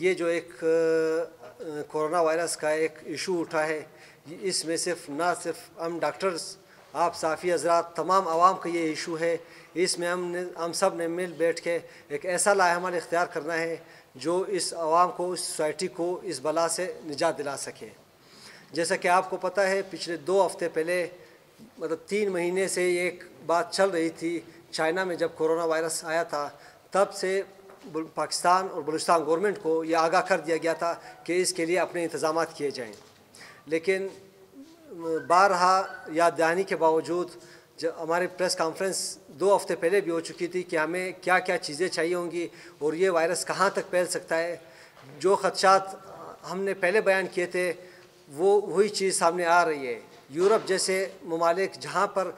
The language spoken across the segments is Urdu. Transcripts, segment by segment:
یہ جو ایک کورونا وائرس کا ایک ایشو اٹھا ہے اس میں صرف، نہ صرف ہم ڈاکٹرز، آپ صافی حضرات، تمام عوام کا یہ ایشو ہے۔ اس میں ہم نے، ہم سب نے مل بیٹھ کے ایک ایسا لاہ عمل اختیار کرنا ہے جو اس عوام کو، اس سوسائٹی کو اس بلا سے نجات دلا سکے۔ جیسا کہ آپ کو پتہ ہے، پچھلے دو ہفتے پہلے مطلب تین مہینے سے ایک بات چل رہی تھی، چائنا میں جب کورونا وائرس آیا تھا، تب سے پاکستان اور بلوچستان گورنمنٹ کو یہ آگاہ کر دیا گیا تھا کہ اس کے لیے اپنے انتظامات کیے جائیں۔ لیکن بارہا یاد دہانی کے باوجود، جب ہمارے پریس کانفرنس دو ہفتے پہلے بھی ہو چکی تھی کہ ہمیں کیا کیا چیزیں چاہیے ہوں گی اور یہ وائرس کہاں تک پھیل سکتا ہے، جو خدشات ہم نے پہلے بیان کیے تھے، وہ وہی چیز سامنے آ رہی ہے۔ یورپ جیسے ممالک جہاں پر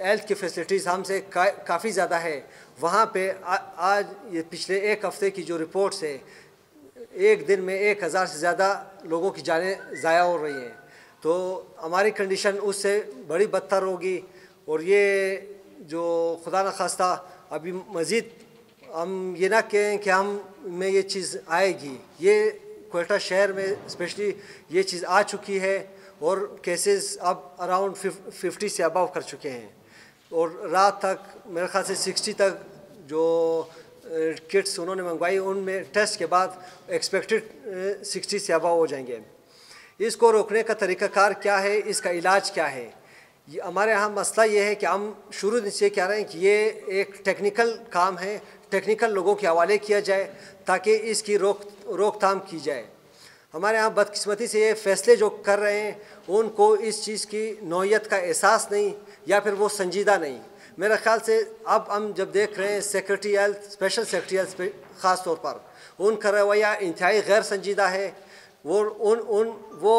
ہیلتھ کی فیسلٹیز ہم سے کافی زیادہ ہے۔ وہاں پہ آج یہ پچھلے ایک ہفتے کی جو رپورٹس ہے ایک دن میں ایک ہزار سے زیادہ لوگوں کی جانیں ضائع ہو رہی ہیں۔ تو ہماری کنڈیشن اس سے بڑی بدتر ہوگی اور یہ جو خدا نخواستہ ابھی مزید ہم یہ نہ کہیں کہ ہم میں یہ چیز آئے گی۔ یہ کوئٹہ شہر میں اسپیشلی یہ چیز آ چکی ہے اور کیسز اب اراؤنڈ ففٹی سے اباؤ کر چکے ہیں۔ اور رات تک میرے خیال سے سکسٹی تک جو کٹس انہوں نے منگوائی، ان میں ٹیسٹ کے بعد ایکسپیکٹڈ سکسٹی سے اباؤ ہو جائیں گے۔ اس کو روکنے کا طریقہ کار کیا ہے؟ اس کا علاج کیا ہے؟ ہمارے یہاں مسئلہ یہ ہے کہ ہم شروع سے کہہ رہے ہیں کہ یہ ایک ٹیکنیکل کام ہے ٹیکنیکل لوگوں کے حوالے کیا جائے تاکہ اس کی روک روک تھام کی جائے۔ ہمارے یہاں بدقسمتی سے یہ فیصلے جو کر رہے ہیں، ان کو اس چیز کی نوعیت کا احساس نہیں یا پھر وہ سنجیدہ نہیں۔ میرا خیال سے اب ہم جب دیکھ رہے ہیں secretary health special secretary health خاص طور پر، ان کا رویہ انتہائی غیر سنجیدہ ہے۔ وہ ان ان، وہ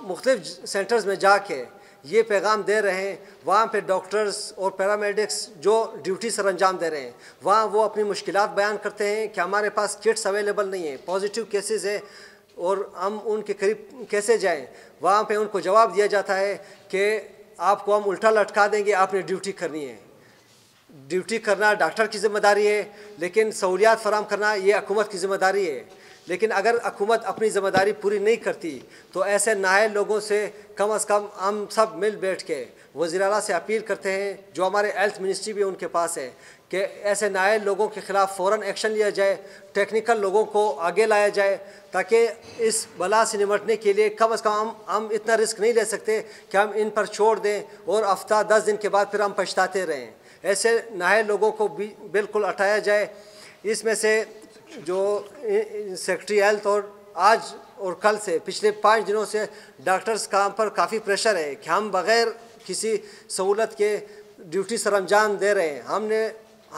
مختلف سینٹرز میں جا کے یہ پیغام دے رہے ہیں۔ وہاں پہ ڈاکٹرز اور پیرامیڈکس جو ڈیوٹی سر انجام دے رہے ہیں، وہاں وہ اپنی مشکلات بیان کرتے ہیں کہ ہمارے پاس کٹس اویلیبل نہیں ہیں پازیٹیو کیسز ہیں۔ اور ہم ان کے قریب کیسے جائیں؟ وہاں پہ ان کو جواب دیا جاتا ہے کہ آپ کو ہم الٹا لٹکا دیں گے، آپ نے ڈیوٹی کرنی ہے۔ ڈیوٹی کرنا ڈاکٹر کی ذمہ داری ہے، لیکن سہولیات فراہم کرنا یہ حکومت کی ذمہ داری ہے۔ لیکن اگر حکومت اپنی ذمہ داری پوری نہیں کرتی، تو ایسے نااہل لوگوں سے کم از کم ہم سب مل بیٹھ کے وزیر اعلیٰ سے اپیل کرتے ہیں، جو ہمارے ہیلتھ منسٹری بھی ان کے پاس ہے کہ ایسے نائل لوگوں کے خلاف فوراً ایکشن لیا جائے، ٹیکنیکل لوگوں کو آگے لایا جائے تاکہ اس بلا سے نمٹنے کے لیے کم از کم ہم ہم اتنا رسک نہیں لے سکتے کہ ہم ان پر چھوڑ دیں اور ہفتہ دس دن کے بعد پھر ہم پچھتاتے رہیں۔ ایسے نائل لوگوں کو بالکل ہٹایا جائے۔ اس میں سے جو سیکٹری ہیلتھ اور آج اور کل سے، پچھلے پانچ دنوں سے ڈاکٹرز کام پر کافی پریشر ہے کہ ہم بغیر کسی سہولت کے ڈیوٹی سر انجام دے رہے ہیں۔ ہم نے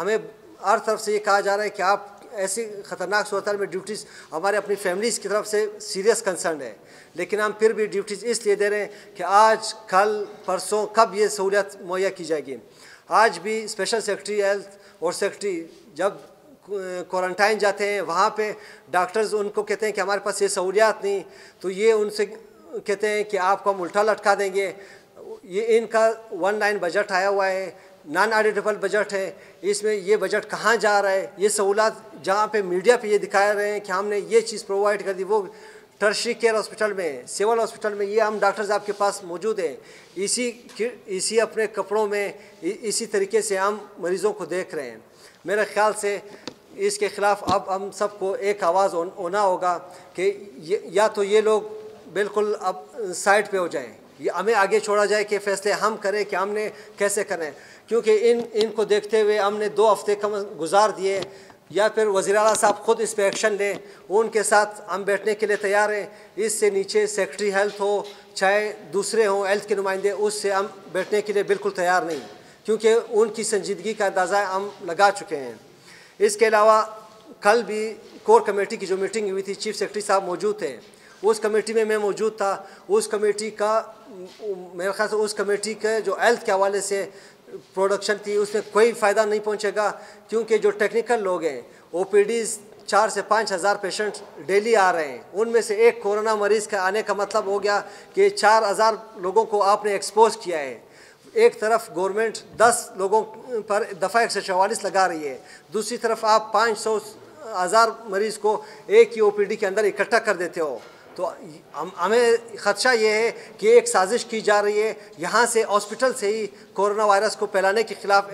ہمیں ہر طرف سے یہ کہا جا رہا ہے کہ آپ ایسی خطرناک صورتحال میں ڈیوٹیز ہمارے اپنی فیملیز کی طرف سے سیریس کنسرن ہے لیکن ہم پھر بھی ڈیوٹیز اس لیے دے رہے ہیں کہ آج، کل، پرسوں کب یہ سہولیت مہیا کی جائے گی۔ آج بھی اسپیشل سیکرٹری ہیلتھ اور سیکرٹری جب کوارنٹائن جاتے ہیں، وہاں پہ ڈاکٹرز ان کو کہتے ہیں کہ ہمارے پاس یہ سہولیات نہیں۔ تو یہ ان سے کہتے ہیں کہ آپ کو ہم الٹا لٹکا دیں گے۔ یہ ان کا ون لائن بجٹ آیا ہوا ہے۔ نان آڈیٹیبل بجٹ ہے، اس میں یہ بجٹ کہاں جا رہا ہے؟ یہ سہولات جہاں پہ میڈیا پہ یہ دکھا رہے ہیں کہ ہم نے یہ چیز پرووائڈ کر دی، وہ ٹرشری کیئر ہاسپٹل میں سول ہاسپٹل میں یہ ہم ڈاکٹرز آپ کے پاس موجود ہیں۔ اسی اسی اپنے کپڑوں میں اسی طریقے سے ہم مریضوں کو دیکھ رہے ہیں۔ میرے خیال سے اس کے خلاف اب ہم سب کو ایک آواز ہونا ہوگا کہ یا تو یہ لوگ بالکل اب سائڈ پہ ہو جائیں۔ ہمیں آگے چھوڑا جائے کہ فیصلے ہم کریں کہ ہم نے کیسے کریں کیونکہ ان ان کو دیکھتے ہوئے ہم نے دو ہفتے کم گزار دیے یا پھر وزیر اعلیٰ صاحب خود اس پہ ایکشن لیں ان کے ساتھ ہم بیٹھنے کے لیے تیار ہیں۔ اس سے نیچے سیکٹری ہیلتھ ہو، چاہے دوسرے ہوں، ہیلتھ کے نمائندے، اس سے ہم بیٹھنے کے لیے بالکل تیار نہیں۔ کیونکہ ان کی سنجیدگی کا اندازہ ہم لگا چکے ہیں۔ اس کے علاوہ کل بھی کور کمیٹی کی جو میٹنگ ہوئی تھی، چیف سیکرٹری صاحب موجود تھے۔ اس کمیٹی میں میں موجود تھا۔ اس کمیٹی کا میرے خیال سے اس کمیٹی کے جو ہیلتھ کے حوالے سے پروڈکشن تھی اس میں کوئی فائدہ نہیں پہنچے گا، کیونکہ جو ٹیکنیکل لوگ ہیں او پی ڈیز چار سے پانچ ہزار پیشنٹ ڈیلی آ رہے ہیں۔ ان میں سے ایک کورونا مریض کا آنے کا مطلب ہو گیا کہ چار ہزار لوگوں کو آپ نے ایکسپوز کیا ہے۔ ایک طرف گورنمنٹ دس لوگوں پر دفعہ ایک سو چوالیس لگا رہی ہے۔ دوسری طرف آپ پانچ سو ہزار مریض کو ایک ہی او پی ڈی کے اندر اکٹھا کر دیتے ہو۔ تو ہمیں خدشہ یہ ہے کہ ایک سازش کی جا رہی ہے۔ یہاں سے ہاسپٹل سے ہی کورونا وائرس کو پھیلانے کے خلاف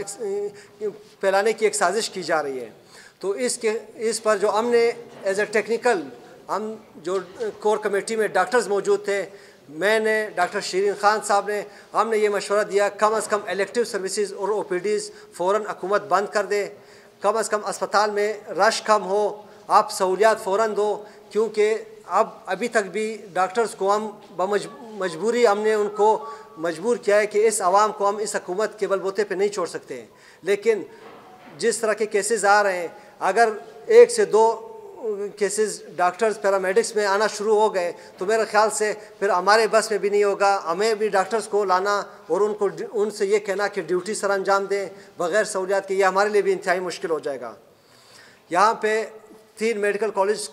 پھیلانے کی ایک سازش کی جا رہی ہے۔ تو اس کے اس پر جو ہم نے ایز اے ٹیکنیکل ہم جو کور کمیٹی میں ڈاکٹرز موجود تھے، میں نے ڈاکٹر شیرین خان صاحب نے، ہم نے یہ مشورہ دیا، کم از کم الیکٹیو سروسز اور او پی ڈیز فوراً حکومت بند کر دے۔ کم از کم اسپتال میں رش کم ہو، آپ سہولیات فوراً دو، کیونکہ اب ابھی تک بھی ڈاکٹرز کو ہم مجبوری ہم نے ان کو مجبور کیا ہے کہ اس عوام کو ہم اس حکومت کے بلبوتے پہ نہیں چھوڑ سکتے۔ ہیں لیکن جس طرح کے کیسز آ رہے ہیں، اگر ایک سے دو کیسز ڈاکٹرز پیرامیڈکس میں آنا شروع ہو گئے، تو میرے خیال سے پھر ہمارے بس میں بھی نہیں ہوگا۔ ہمیں بھی ڈاکٹرز کو لانا اور ان کو ان سے یہ کہنا کہ ڈیوٹی سر انجام دیں، بغیر سہولیات کے، یہ ہمارے لیے بھی انتہائی مشکل ہو جائے گا۔ یہاں پہ تین میڈیکل کالج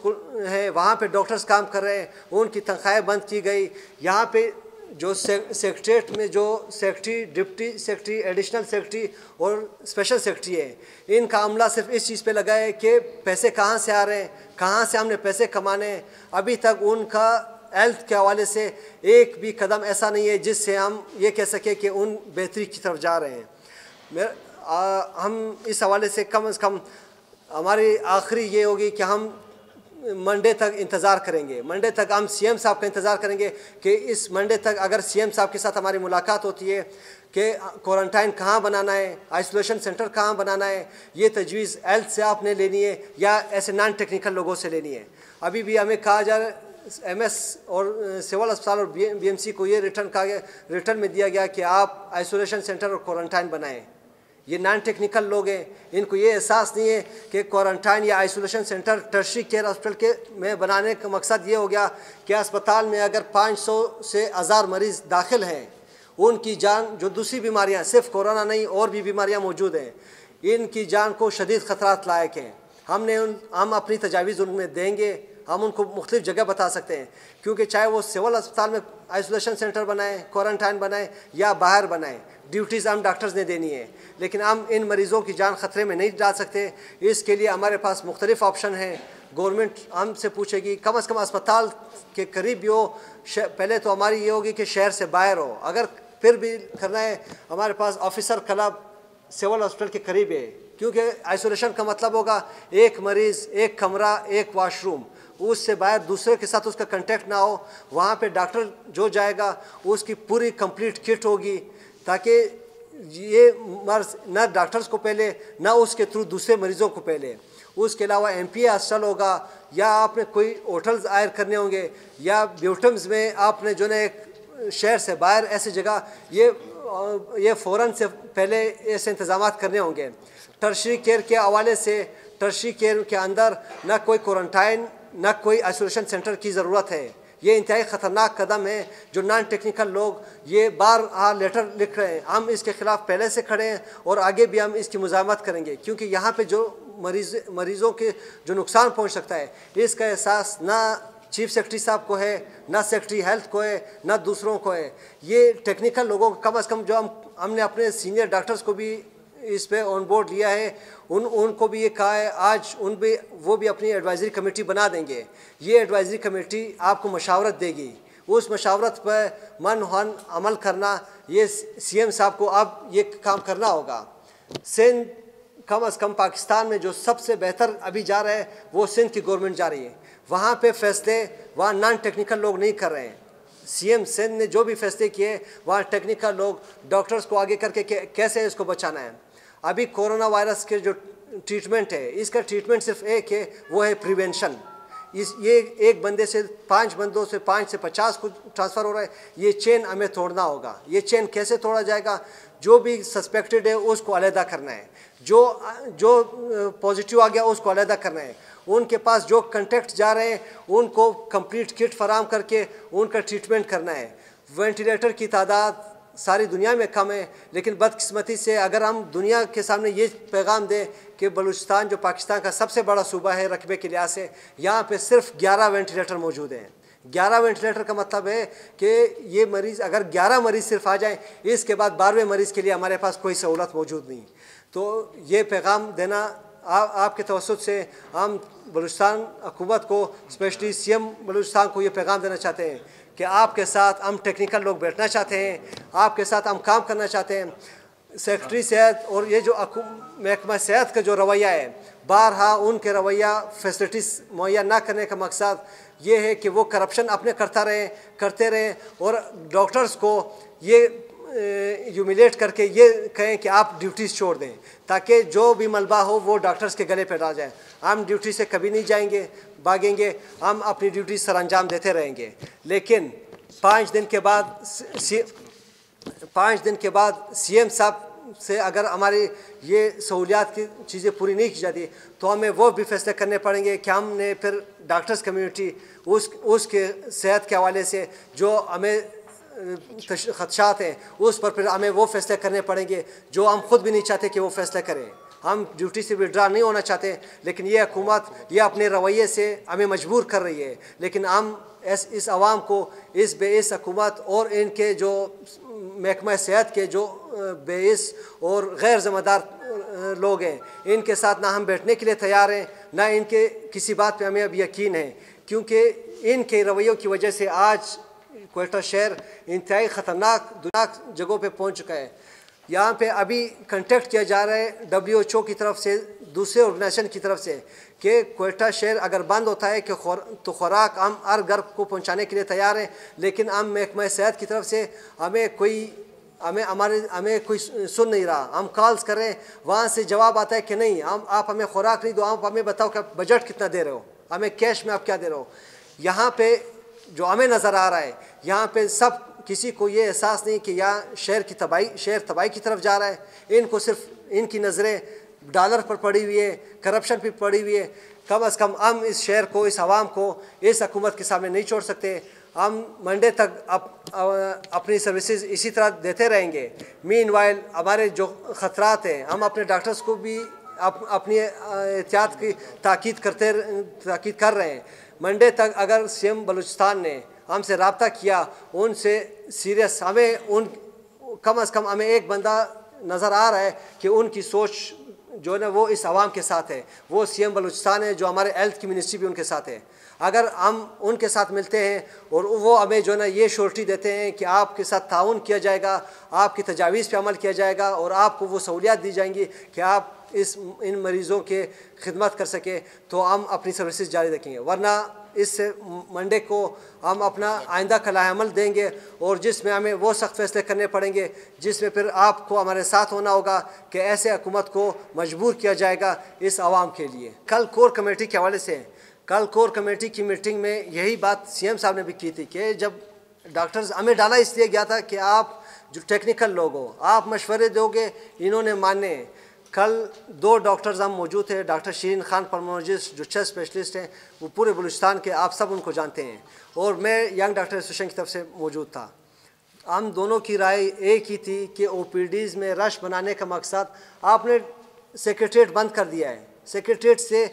ہیں، وہاں پہ ڈاکٹرز کام کر رہے ہیں، ان کی تنخواہیں بند کی گئی۔ یہاں پہ جو سیکٹریٹ میں جو secretary deputy secretary additional secretary اور اسپیشل سیکٹری ہے ان کا عملہ صرف اس چیز پہ لگا ہے کہ پیسے کہاں سے آ رہے ہیں؟ کہاں سے ہم نے پیسے کمانے ہیں؟ ابھی تک ان کا ہیلتھ کے حوالے سے ایک بھی قدم ایسا نہیں ہے جس سے ہم یہ کہہ سکیں کہ ان بہتری کی طرف جا رہے ہیں۔ ہم اس حوالے سے کم از کم ہماری آخری یہ ہوگی کہ ہم منڈے تک انتظار کریں گے۔ منڈے تک ہم سی ایم صاحب کا انتظار کریں گے کہ اس منڈے تک اگر سی ایم صاحب کے ساتھ ہماری ملاقات ہوتی ہے کہ کوارنٹائن کہاں بنانا ہے، آئسولیشن سینٹر کہاں بنانا ہے، یہ تجویز ہیلتھ سے آپ نے لینی ہے یا ایسے نان ٹیکنیکل لوگوں سے لینی ہے۔ ابھی بھی ہمیں کہا جا رہا ایم ایس اور سول اسپتال اور بی ایم سی کو یہ ریٹرن کہا گیا، ریٹرن میں دیا گیا کہ آپ آئسولیشن سینٹر اور کوارنٹائن بنائیں۔ یہ نان ٹیکنیکل لوگ ہیں، ان کو یہ احساس نہیں ہے کہ کوارنٹائن یا isolation centre tertiary care hospital کے میں بنانے کا مقصد یہ ہو گیا کہ اسپتال میں اگر پانچ سو سے ہزار مریض داخل ہیں، ان کی جان جو دوسری بیماریاں، صرف کورونا نہیں، اور بھی بیماریاں موجود ہیں، ان کی جان کو شدید خطرات لائق ہیں۔ ہم نے ان، ہم اپنی تجاویز ان میں دیں گے۔ ہم ان کو مختلف جگہ بتا سکتے ہیں۔ کیونکہ چاہے وہ سول اسپتال میں آئسولیشن سینٹر بنائیں کوارنٹائن بنائیں یا باہر بنائیں ڈیوٹیز ہم ڈاکٹرز نے دینی ہے لیکن ہم ان مریضوں کی جان خطرے میں نہیں ڈال سکتے۔ اس کے لیے ہمارے پاس مختلف آپشن ہیں۔ گورنمنٹ ہم سے پوچھے گی، کم از کم اسپتال کے قریب بھی ہو۔ پہلے تو ہماری یہ ہوگی کہ شہر سے باہر ہو۔ اگر پھر بھی کرنا ہے، ہمارے پاس آفیسر کلب سول ہاسپٹل کے قریب ہے۔ کیونکہ آئسولیشن کا مطلب ہوگا ایک مریض، ایک کمرہ، ایک واش روم اس سے باہر دوسرے کے ساتھ اس کا کنٹیکٹ نہ ہو، وہاں پہ ڈاکٹر جو جائے گا، اس کی پوری کمپلیٹ کٹ ہوگی۔ تاکہ یہ مرض نہ ڈاکٹرز کو پہلے، نہ اس کے تھرو دوسرے مریضوں کو پہلے۔ اس کے علاوہ ایم پی اے ہاسٹل ہوگا، یا آپ نے کوئی ہوٹلز آئر کرنے ہوں گے، یا بیوٹمز میں آپ نے جو ہے ایک شہر سے باہر ایسی جگہ، یہ یہ فوراً سے پہلے ایسے انتظامات کرنے ہوں گے۔ ٹرشری کیئر کے حوالے سے، ٹرشری کیئر کے اندر نہ کوئی کورنٹائن نہ کوئی آئسولیشن سینٹر کی ضرورت ہے۔ یہ انتہائی خطرناک قدم ہے جو نان ٹیکنیکل لوگ یہ بار آ لیٹر لکھ رہے ہیں۔ ہم اس کے خلاف پہلے سے کھڑے ہیں اور آگے بھی ہم اس کی مزاحمت کریں گے، کیونکہ یہاں پہ جو مریض، مریضوں کے جو نقصان پہنچ سکتا ہے، اس کا احساس نہ چیف سیکرٹری صاحب کو ہے، نہ سیکرٹری ہیلتھ کو ہے، نہ دوسروں کو ہے۔ یہ ٹیکنیکل لوگوں کو کم از کم جو ہم ہم نے اپنے سینئر ڈاکٹرز کو بھی اس پہ آن بورڈ لیا ہے۔ ان ان کو بھی یہ کہا ہے، آج ان بھی، وہ بھی اپنی ایڈوائزری کمیٹی بنا دیں گے۔ یہ ایڈوائزری کمیٹی آپ کو مشاورت دے گی۔ اس مشاورت پہ من ہن عمل کرنا، یہ سی ایم صاحب کو اب یہ کام کرنا ہوگا۔ سندھ، کم از کم پاکستان میں جو سب سے بہتر ابھی جا رہا ہے، وہ سندھ کی گورنمنٹ جا رہی ہے۔ وہاں پہ فیصلے وہاں نان ٹیکنیکل لوگ نہیں کر رہے ہیں۔ سی ایم سندھ نے جو بھی فیصلے کیے، وہاں ٹیکنیکل لوگ ڈاکٹرز کو آگے کر کے کیسے اس کو بچانا ہے۔ ابھی کورونا وائرس کے جو ٹریٹمنٹ ہے، اس کا ٹریٹمنٹ صرف ایک ہے، وہ ہے پریونشن اس یہ ایک بندے سے پانچ بندوں سے پانچ سے پچاس کو ٹرانسفر ہو رہا ہے، یہ چین ہمیں توڑنا ہوگا۔ یہ چین کیسے توڑا جائے گا؟ جو بھی سسپیکٹڈ ہے، اس کو علیحدہ کرنا ہے۔ جو جو پازیٹیو آ گیا، اس کو علیحدہ کرنا ہے۔ ان کے پاس جو کنٹیکٹ جا رہے ہیں، ان کو کمپلیٹ کٹ فراہم کر کے ان کا ٹریٹمنٹ کرنا ہے۔ وینٹیلیٹر کی تعداد ساری دنیا میں کم ہے، لیکن بدقسمتی سے اگر ہم دنیا کے سامنے یہ پیغام دیں کہ بلوچستان جو پاکستان کا سب سے بڑا صوبہ ہے رقبے کے لحاظ سے، یہاں پہ صرف گیارہ وینٹیلیٹر موجود ہیں۔ گیارہ وینٹیلیٹر کا مطلب ہے کہ یہ مریض، اگر گیارہ مریض صرف آ جائیں، اس کے بعد بارہویں مریض کے لیے ہمارے پاس کوئی سہولت موجود نہیں۔ تو یہ پیغام دینا آپ کے توسط سے ہم بلوچستان حکومت کو، اسپیشلی سی ایم بلوچستان کو یہ پیغام دینا چاہتے ہیں۔ کہ آپ کے ساتھ ہم ٹیکنیکل لوگ بیٹھنا چاہتے ہیں، آپ کے ساتھ ہم کام کرنا چاہتے ہیں۔ سیکٹری صحت اور یہ جو محکمہ صحت کا جو رویہ ہے، بارہا ان کے رویہ فیسلٹیز مہیا نہ کرنے کا مقصد یہ ہے کہ وہ کرپشن اپنے کرتا رہیں کرتے رہیں اور ڈاکٹرز کو یہ یومیلیٹ کر کے یہ کہیں کہ آپ ڈیوٹیز چھوڑ دیں تاکہ جو بھی ملبہ ہو وہ ڈاکٹرز کے گلے پہ ڈال جائیں ہم ڈیوٹی سے کبھی نہیں جائیں گے۔ بھاگیں گے، ہم اپنی ڈیوٹی سر انجام دیتے رہیں گے۔ لیکن پانچ دن کے بعد پانچ دن کے بعد سی ایم صاحب سے اگر ہماری یہ سہولیات کی چیزیں پوری نہیں کی جاتی، تو ہمیں وہ بھی فیصلے کرنے پڑیں گے کہ ہم نے پھر ڈاکٹرز کمیونٹی اس اس کے صحت کے حوالے سے جو ہمیں خدشات ہیں، اس پر پھر ہمیں وہ فیصلے کرنے پڑیں گے جو ہم خود بھی نہیں چاہتے کہ وہ فیصلے کریں۔ ہم ڈیوٹی سے وڈرا نہیں ہونا چاہتے، لیکن یہ حکومت یہ اپنے رویے سے ہمیں مجبور کر رہی ہے۔ لیکن ہم اس عوام کو اس بے اس حکومت اور ان کے جو محکمہ صحت کے جو بے اس اور غیر ذمہ دار لوگ ہیں، ان کے ساتھ نہ ہم بیٹھنے کے لیے تیار ہیں، نہ ان کے کسی بات پہ ہمیں اب یقین ہے۔ کیونکہ ان کے رویوں کی وجہ سے آج کوئٹہ شہر انتہائی خطرناک دناک جگہوں پہ پہنچ چکا ہے۔ یہاں پہ ابھی کنٹیکٹ کیا جا رہا ہے ڈبلیو ایچ او کی طرف سے، دوسرے آرگنائزیشن کی طرف سے کہ کوئٹہ شہر اگر بند ہوتا ہے کہ تو خوراک ہم ہر گھر کو پہنچانے کے لیے تیار ہیں، لیکن ہم محکمہ صحت کی طرف سے ہمیں کوئی، ہمیں ہمارے، ہمیں کوئی سن نہیں رہا۔ ہم کالز کر رہے ہیں، وہاں سے جواب آتا ہے کہ نہیں، ہم، آپ ہمیں خوراک نہیں دو، آپ ہمیں بتاؤ کہ بجٹ کتنا دے رہے ہو۔ ہمیں کیش میں آپ کیا دے رہے ہو؟ یہاں پہ جو ہمیں نظر آ رہا ہے، یہاں پہ سب کسی کو یہ احساس نہیں کہ یہاں شہر کی تباہی شہر تباہی کی طرف جا رہا ہے۔ ان کو صرف ان کی نظریں ڈالر پر پڑی ہوئی ہے کرپشن پہ پڑی ہوئی ہے کم از کم ہم اس شہر کو، اس عوام کو، اس حکومت کے سامنے نہیں چھوڑ سکتے۔ ہم منڈے تک اپنی سروسز اسی طرح دیتے رہیں گے۔ مین وائل ہمارے جو خطرات ہیں، ہم اپنے ڈاکٹرز کو بھی اپنی احتیاط کی تاکید کرتے تاکید کر رہے ہیں۔ منڈے تک اگر سی ایم بلوچستان نے ہم سے رابطہ کیا، ان سے سیریس، ہمیں ان، کم از کم ہمیں ایک بندہ نظر آ رہا ہے کہ ان کی سوچ جو ہے نا وہ اس عوام کے ساتھ ہے۔ وہ سی ایم بلوچستان ہے، جو ہمارے ہیلتھ کی منسٹری بھی ان کے ساتھ ہے۔ اگر ہم ان کے ساتھ ملتے ہیں اور وہ ہمیں جو ہے نا یہ شورٹی دیتے ہیں کہ آپ کے ساتھ تعاون کیا جائے گا، آپ کی تجاویز پہ عمل کیا جائے گا اور آپ کو وہ سہولیات دی جائیں گی کہ آپ اس، ان مریضوں کے خدمت کر سکیں، تو ہم اپنی سروسز جاری رکھیں گے۔ ورنہ اس منڈے کو ہم اپنا آئندہ کا عمل دیں گے اور جس میں ہمیں وہ سخت فیصلے کرنے پڑیں گے، جس میں پھر آپ کو ہمارے ساتھ ہونا ہوگا کہ ایسے حکومت کو مجبور کیا جائے گا اس عوام کے لیے۔ کل کور کمیٹی کے حوالے سے، کل کور کمیٹی کی میٹنگ میں یہی بات سی ایم صاحب نے بھی کی تھی کہ جب ڈاکٹرز ہمیں ڈالا، اس لیے گیا تھا کہ آپ جو ٹیکنیکل لوگ ہو، آپ مشورے دو گے، انہوں نے مانے۔ کل دو ڈاکٹرز ہم موجود تھے ڈاکٹر شیرین خان پرمولوجسٹ جو چھ اسپیشلسٹ ہیں، وہ پورے بلوچستان کے آپ سب ان کو جانتے ہیں۔ اور میں ینگ ڈاکٹر ایسوسیشن کی طرف سے موجود تھا۔ ہم دونوں کی رائے ایک ہی تھی کہ او پی ڈیز میں رش بنانے کا مقصد آپ نے سیکریٹریٹ بند کر دیا ہے۔ سیکریٹریٹ سے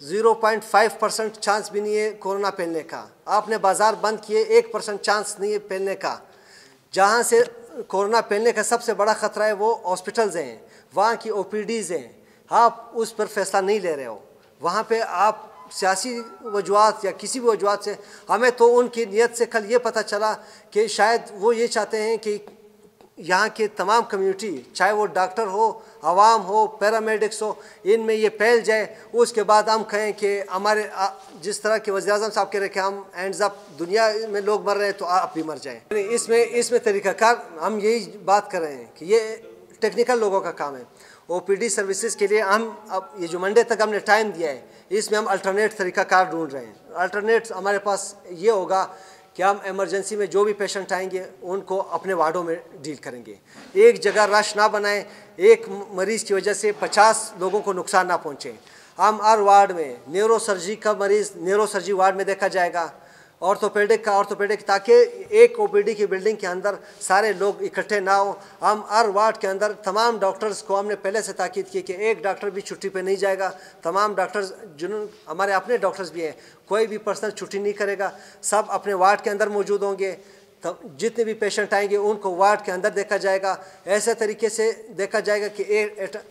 zero point five percent chance بھی نہیں ہے کورونا پھیلنے کا۔ آپ نے بازار بند کیے، ایک پرسنٹ چانس نہیں ہے پھیلنے کا۔ جہاں سے کورونا پھیلنے کا سب سے بڑا خطرہ ہے وہ ہاسپٹلز ہیں۔ وہاں کی او پی ڈیز ہیں، آپ اس پر فیصلہ نہیں لے رہے ہو۔ وہاں پہ آپ سیاسی وجوہات یا کسی بھی وجوہات سے، ہمیں تو ان کی نیت سے کل یہ پتہ چلا کہ شاید وہ یہ چاہتے ہیں کہ یہاں کے تمام کمیونٹی، چاہے وہ ڈاکٹر ہو، عوام ہو، پیرامیڈکس ہو، ان میں یہ پھیل جائے۔ اس کے بعد ہم کہیں کہ ہمارے جس طرح کے وزیر اعظم صاحب کہہ رہے کہ ہم اینڈز اپ دنیا میں لوگ مر رہے ہیں تو آپ بھی مر جائیں۔ یعنی اس میں اس میں طریقہ کار ہم یہی بات کر رہے ہیں کہ یہ ٹیکنیکل لوگوں کا کام ہے۔ او پی ڈی سروسز کے لیے ہم اب یہ جو منڈے تک ہم نے ٹائم دیا ہے، اس میں ہم الٹرنیٹ طریقہ کار ڈھونڈ رہے ہیں۔ الٹرنیٹ ہمارے پاس یہ ہوگا کہ ہم ایمرجنسی میں جو بھی پیشنٹ آئیں گے، ان کو اپنے وارڈوں میں ڈیل کریں گے۔ ایک جگہ رش نہ بنائیں، ایک مریض کی وجہ سے پچاس لوگوں کو نقصان نہ پہنچے۔ ہم ہر وارڈ میں نیورو سرجری کا مریض نیورو سرجری وارڈ میں دیکھا جائے گا۔ آرتھوپیڈک کا آرتھوپیڈک تاکہ ایک او پی ڈی کی بلڈنگ کے اندر سارے لوگ اکٹھے نہ ہوں ہم ہر وارڈ کے اندر تمام ڈاکٹرز کو ہم نے پہلے سے تاکید کی کہ ایک ڈاکٹر بھی چھٹی پہ نہیں جائے گا تمام ڈاکٹرز جنہوں ہمارے اپنے ڈاکٹرز بھی ہیں کوئی بھی پرسنل چھٹی نہیں کرے گا سب اپنے وارڈ کے اندر موجود ہوں گے جتنے بھی پیشنٹ آئیں گے ان کو وارڈ کے اندر دیکھا جائے گا ایسے طریقے سے دیکھا جائے گا کہ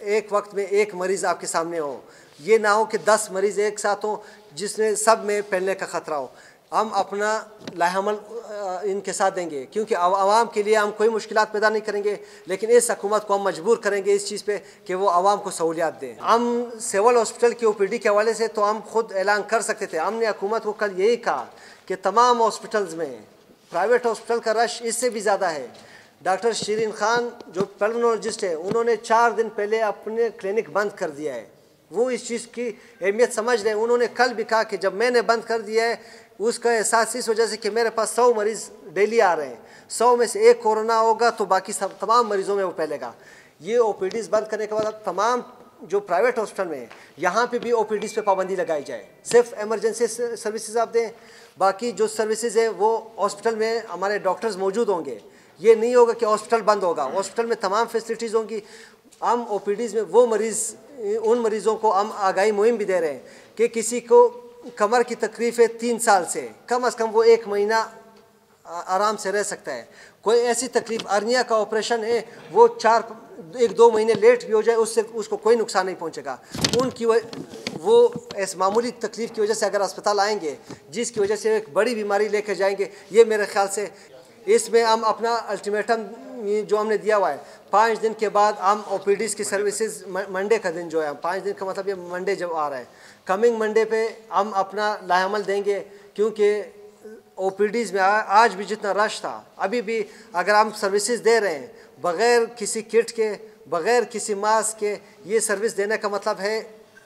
ایک وقت میں ایک مریض آپ کے سامنے ہو یہ نہ ہو کہ دس مریض ایک ساتھ ہوں جس میں سب میں پھیلنے کا خطرہ ہو ہم اپنا لاحمل ان کے ساتھ دیں گے۔ کیونکہ عوام کے لیے ہم کوئی مشکلات پیدا نہیں کریں گے، لیکن اس حکومت کو ہم مجبور کریں گے اس چیز پہ کہ وہ عوام کو سہولیات دیں۔ ہم سول ہاسپٹل کی او پی ڈی کے حوالے سے تو ہم خود اعلان کر سکتے تھے۔ ہم نے حکومت کو کل یہی کہا کہ تمام ہاسپٹلز میں، پرائیویٹ ہاسپٹل کا رش اس سے بھی زیادہ ہے۔ ڈاکٹر شیرین خان، جو پلمنولوجسٹ ہے انہوں نے چار دن پہلے اپنے کلینک بند کر دیا ہے۔ وہ اس چیز کی اہمیت سمجھ رہے ہیں۔ انہوں نے کل بھی کہا کہ جب میں نے بند کر دیا ہے اس کا احساس اس وجہ سے کہ میرے پاس سو مریض ڈیلی آ رہے ہیں۔ سو میں سے ایک کورونا ہوگا تو باقی سب تمام مریضوں میں وہ پھیلے گا۔ یہ او پی ڈیز بند کرنے کے بعد تمام جو پرائیویٹ ہاسپٹل میں ہیں، یہاں پہ بھی او پی ڈیز پہ پابندی لگائی جائے۔ صرف ایمرجنسی سروسز آپ دیں، باقی جو سروسز ہیں وہ ہاسپٹل میں ہمارے ڈاکٹرز موجود ہوں گے۔ یہ نہیں ہوگا کہ ہاسپٹل بند ہوگا۔ ہاسپٹل میں تمام فیسلٹیز ہوں گی۔ ہم او پی ڈیز میں وہ مریض، ان مریضوں کو ہم آگاہی مہم بھی دے رہے ہیں کہ کسی کو کمر کی تکلیف ہے تین سال سے، کم از کم وہ ایک مہینہ آرام سے رہ سکتا ہے۔ کوئی ایسی تکلیف ارنیا کا آپریشن ہے، وہ چار، ایک دو مہینے لیٹ بھی ہو جائے، اس سے، اس کو کوئی نقصان نہیں پہنچے گا۔ ان کی وہ ایس معمولی تکلیف کی وجہ سے اگر اسپتال آئیں گے، جس کی وجہ سے ایک بڑی بیماری لے کے جائیں گے، یہ میرے خیال سے اس میں ہم اپنا الٹیمیٹم جو ہم نے دیا ہوا ہے، پانچ دن کے بعد ہم او پی ڈیز کی سروسز منڈے کا دن جو ہے پانچ دن کا مطلب یہ منڈے جب آ رہا ہے۔ کمنگ منڈے پہ ہم اپنا عمل دیں گے، کیونکہ او پی ڈیز میں آج بھی جتنا رش تھا، ابھی بھی اگر ہم سروسز دے رہے ہیں، بغیر کسی کٹ کے، بغیر کسی ماسک کے، یہ سروس دینے کا مطلب ہے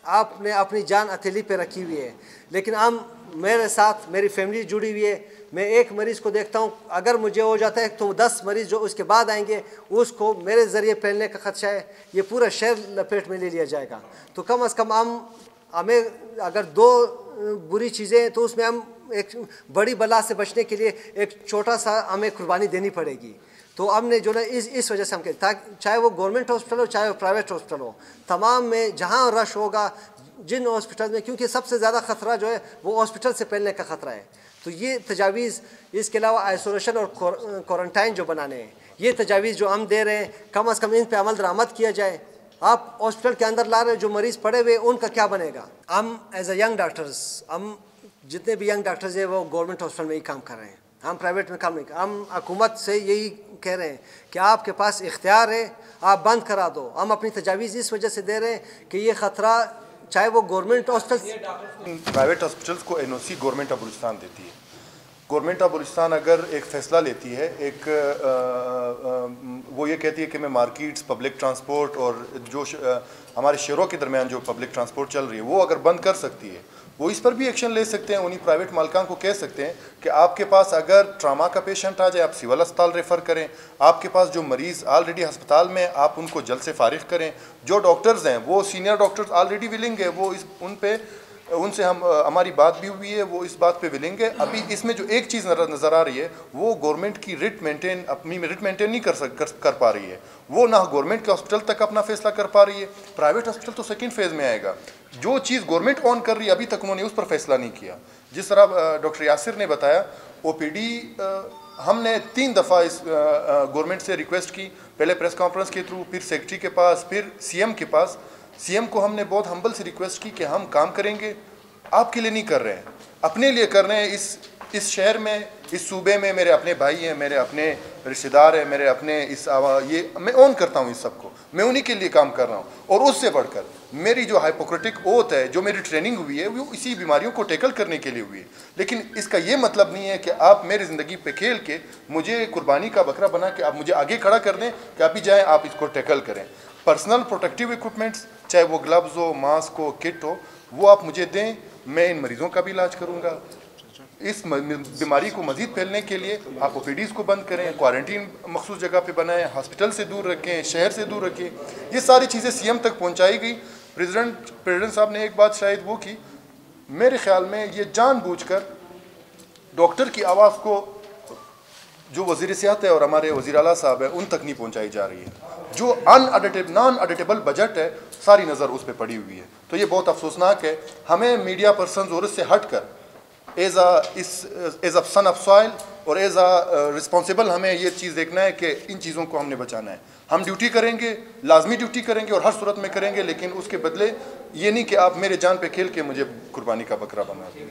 آپ نے اپنی جان اتھیلی پہ رکھی ہوئی ہے۔ لیکن ہم، میرے ساتھ میری فیملی جڑی ہوئی ہے۔ میں ایک مریض کو دیکھتا ہوں۔ اگر مجھے ہو جاتا ہے تو دس مریض جو اس کے بعد آئیں گے، اس کو میرے ذریعے پھیلنے کا خدشہ ہے۔ یہ پورا شہر لپیٹ میں لے لیا جائے گا۔ تو کم از کم ہم، ہمیں اگر دو بری چیزیں ہیں تو اس میں ہم ایک بڑی بلا سے بچنے کے لیے ایک چھوٹا سا ہمیں قربانی دینی پڑے گی۔ تو ہم نے جو نا اس اس وجہ سے ہم کہتے چاہے وہ گورنمنٹ ہاسپٹل ہو، چاہے وہ پرائیویٹ ہاسپٹل ہو، تمام میں جہاں رش ہوگا، جن ہاسپٹل میں، کیونکہ سب سے زیادہ خطرہ جو ہے، وہ ہاسپٹل سے پھیلنے کا خطرہ ہے۔ تو یہ تجاویز اس کے علاوہ آئسولیشن اور کوارنٹائن جو بنانے ہیں، یہ تجاویز جو ہم دے رہے ہیں، کم از کم ان پہ عمل درآمد کیا جائے۔ آپ ہاسپٹل کے اندر لا رہے جو مریض پڑے ہوئے، ان کا کیا بنے گا؟ ہم ایز اے ینگ ڈاکٹرز ہم جتنے بھی ینگ ڈاکٹرز ہیں، وہ گورنمنٹ ہاسپٹل میں ہی کام کر رہے ہیں۔ ہم پرائیویٹ میں کام نہیں ہم حکومت سے یہی کہہ رہے ہیں کہ آپ کے پاس اختیار ہے، آپ بند کرا دو۔ ہم اپنی تجاویز اس وجہ سے دے رہے ہیں کہ یہ خطرہ چاہے وہ گورنمنٹ ہاسپٹل پرائیویٹ ہاسپٹلس کو N O C government of Balochistan دیتی ہے۔ گورنمنٹ آف بلوچستان اگر ایک فیصلہ لیتی ہے، ایک وہ یہ کہتی ہے کہ میں مارکیٹس پبلک ٹرانسپورٹ اور جو ہمارے شہروں کے درمیان جو پبلک ٹرانسپورٹ چل رہی ہے، وہ اگر بند کر سکتی ہے، وہ اس پر بھی ایکشن لے سکتے ہیں، انہیں پرائیویٹ مالکان کو کہہ سکتے ہیں کہ آپ کے پاس اگر ٹراما کا پیشنٹ آ جائے، آپ سول اسپتال ریفر کریں، آپ کے پاس جو مریض آلریڈی ہسپتال میں آپ ان کو جلد سے فارغ کریں، جو ڈاکٹرز ہیں، وہ سینئر ڈاکٹرز آلریڈی ولنگ ہے وہ اس، ان پہ ان سے ہم ہماری بات بھی ہوئی ہے، وہ اس بات پہ ولنگ ہے۔ ابھی اس میں جو ایک چیز نظر آ رہی ہے، وہ گورنمنٹ کی ریٹ مینٹین اپنی ریٹ مینٹین نہیں کر سک، کر پا رہی ہے۔ وہ نہ گورنمنٹ کے ہاسپٹل تک اپنا فیصلہ کر پا رہی ہے پرائیویٹ ہاسپٹل تو سیکنڈ فیز میں آئے گا۔ جو چیز گورنمنٹ آن کر رہی ہے، ابھی تک انہوں نے اس پر فیصلہ نہیں کیا۔ جس طرح ڈاکٹر یاسر نے بتایا او پی ڈی ہم نے تین دفعہ اس گورنمنٹ سے ریکویسٹ کی۔ پہلے پریس کانفرنس کے تھرو پھر سیکٹری کے پاس، پھر سی ایم کے پاس۔ سی ایم کو ہم نے بہت ہمبل سے ریکویسٹ کی کہ ہم کام کریں گے۔ آپ کے لیے نہیں کر رہے ہیں۔ اپنے لیے کر رہے ہیں۔ اس اس شہر میں، اس صوبے میں میرے اپنے بھائی ہیں، میرے اپنے رشتہ دار ہیں، میرے اپنے اس یہ میں اون کرتا ہوں اس سب کو۔ میں انہی کے لیے کام کر رہا ہوں۔ اور اس سے بڑھ کر، میری جو ہائپوکریٹک اوتھ ہے، جو میری ٹریننگ ہوئی ہے، وہ اسی بیماریوں کو ٹیکل کرنے کے لیے ہوئی ہے۔ لیکن اس کا یہ مطلب نہیں ہے کہ آپ میری زندگی پہ کھیل کے مجھے قربانی کا بکرا بنا کے آپ مجھے آگے کھڑا کر دیں، کہ ابھی جائیں، آپ اس کو ٹیکل کریں۔ پرسنل پروٹیکٹیو اکوپمنٹس چاہے وہ گلوز ہو ماسک ہو کٹ ہو، وہ آپ مجھے دیں، میں ان مریضوں کا بھی علاج کروں گا۔ اس بیماری کو مزید پھیلنے کے لیے آپ او پی ڈیز کو بند کریں کوارنٹین مخصوص جگہ پہ بنائیں ہاسپٹل سے دور رکھیں، شہر سے دور رکھیں۔ یہ ساری چیزیں سی ایم تک پہنچائی گئی۔ پریزیڈنٹ پریزیڈنٹ صاحب نے ایک بات شاید وہ کی۔ میرے خیال میں یہ جان بوجھ کر ڈاکٹر کی آواز کو جو وزیر صحت ہے اور ہمارے وزیر اعلیٰ صاحب ہیں، ان تک نہیں پہنچائی جا رہی ہے۔ جو ان نان ایڈیٹیبل بجٹ ہے، ساری نظر اس پہ پڑی ہوئی ہے۔ تو یہ بہت افسوسناک ہے۔ ہمیں میڈیا پرسنز اور اس سے ہٹ کر as as a son of soil اور ایز اے رسپانسبل ہمیں یہ چیز دیکھنا ہے کہ ان چیزوں کو ہم نے بچانا ہے۔ ہم ڈیوٹی کریں گے، لازمی ڈیوٹی کریں گے اور ہر صورت میں کریں گے، لیکن اس کے بدلے یہ نہیں کہ آپ میرے جان پہ کھیل کے مجھے قربانی کا بکرا بنا دیں۔